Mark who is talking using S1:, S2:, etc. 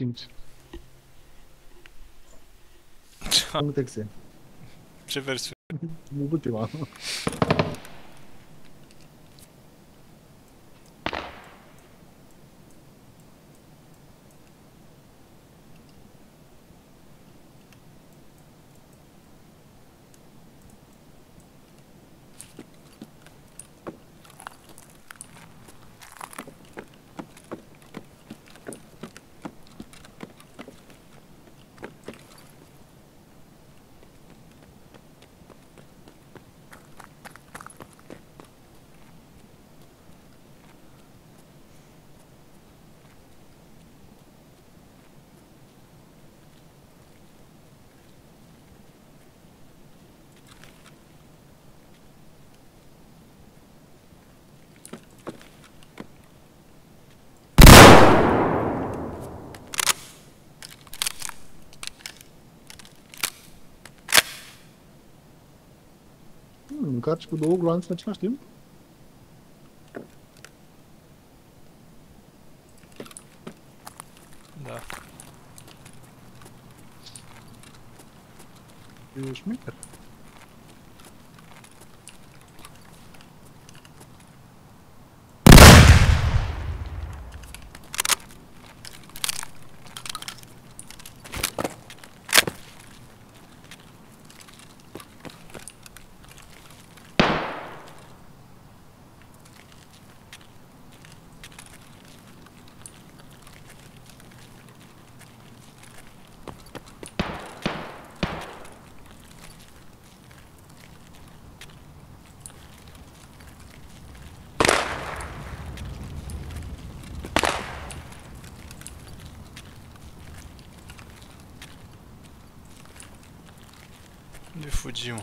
S1: 5. Ce? Punct exe. Ce
S2: versiune?
S1: Ultima. tyła. Hm, gerade below ground значит stimmt.
S2: Да.
S1: Ты шмикер?
S2: De Fujimon.